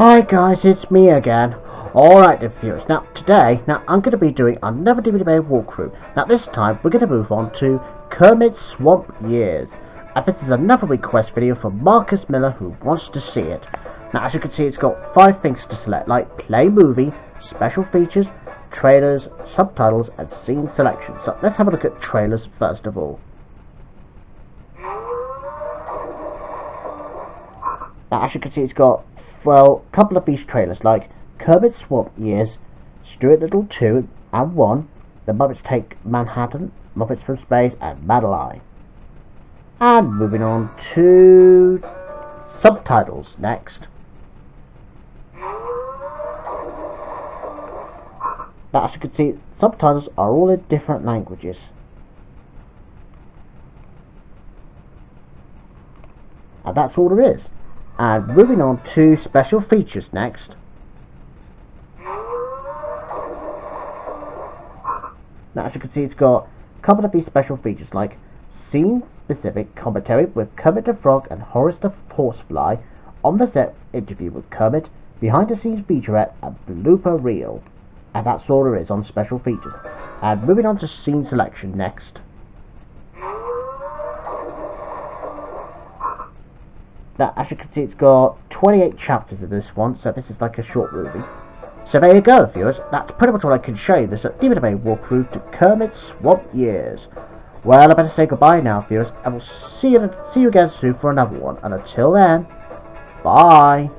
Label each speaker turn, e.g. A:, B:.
A: Hi guys, it's me again. Alright then viewers, now today, now I'm going to be doing another DVD Bay walkthrough. Now this time, we're going to move on to Kermit Swamp Years. And this is another request video from Marcus Miller who wants to see it. Now as you can see, it's got five things to select, like play movie, special features, trailers, subtitles, and scene selection. So let's have a look at trailers first of all. Now as you can see, it's got well, a couple of these trailers, like Kermit Swamp Years, Stuart Little 2 and 1, The Muppets Take Manhattan, Muppets from Space, and Madeline. And moving on to subtitles next. Now, as you can see, subtitles are all in different languages. And that's all there is. And moving on to special features next. Now as you can see it's got a couple of these special features like scene specific commentary with Kermit the Frog and Horace the Horsefly on the set interview with Kermit, behind the scenes featurette and blooper reel. And that's all there is on special features. And moving on to scene selection next. Now, as you can see, it's got 28 chapters of this one, so this is like a short movie. So there you go, viewers. That's pretty much all I can show you. This is a DVD walkthrough to Kermit's Swamp Years. Well, I better say goodbye now, viewers, and we'll see you, see you again soon for another one. And until then, bye.